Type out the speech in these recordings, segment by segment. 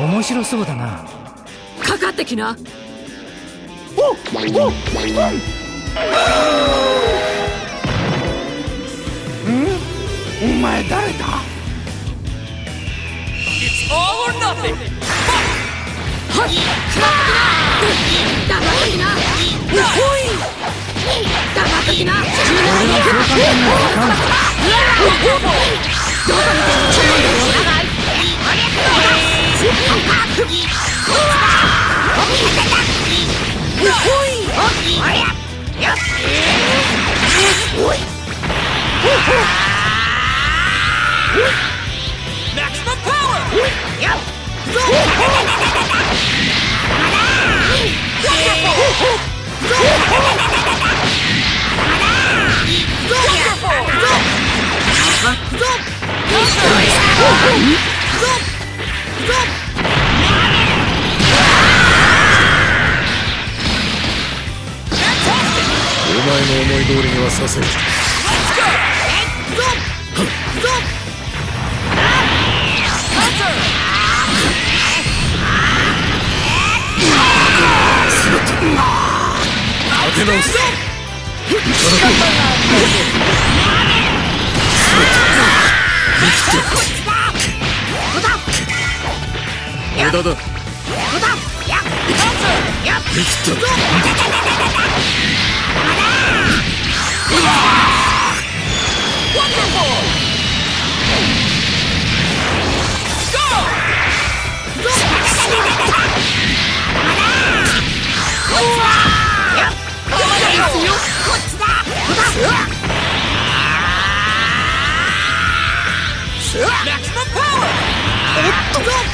面白そうだな。かかってきな。お前誰だ？It's all or nothing! はっ黙っときな。ほい黙っときな。俺はそう簡単には使うなどこ見てお前の思い通りにはさせん。立て直すだだおっと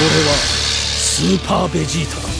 俺はスーパーベジータだ。